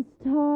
is time